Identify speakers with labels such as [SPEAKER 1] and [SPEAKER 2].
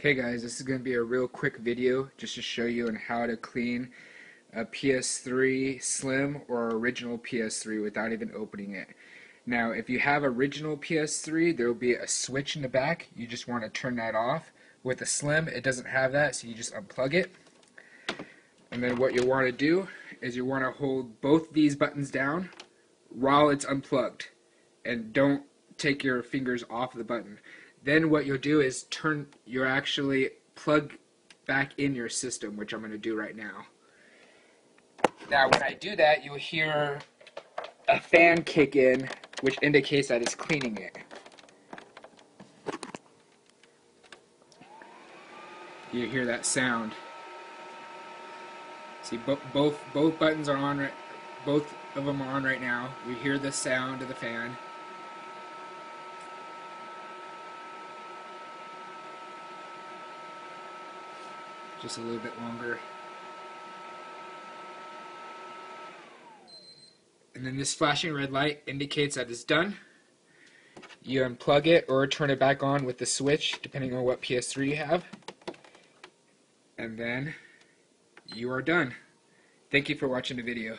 [SPEAKER 1] Okay guys, this is going to be a real quick video just to show you on how to clean a PS3 Slim or original PS3 without even opening it. Now if you have original PS3 there will be a switch in the back, you just want to turn that off. With a Slim it doesn't have that so you just unplug it. And then what you'll want to do is you want to hold both these buttons down while it's unplugged and don't take your fingers off the button. Then what you'll do is turn, you're actually plug back in your system, which I'm going to do right now. Now when I do that, you'll hear a fan kick in, which indicates that it's cleaning it. You hear that sound. See, bo both both buttons are on right, both of them are on right now. We hear the sound of the fan. Just a little bit longer. And then this flashing red light indicates that it's done. You unplug it or turn it back on with the switch, depending on what PS3 you have. And then you are done. Thank you for watching the video.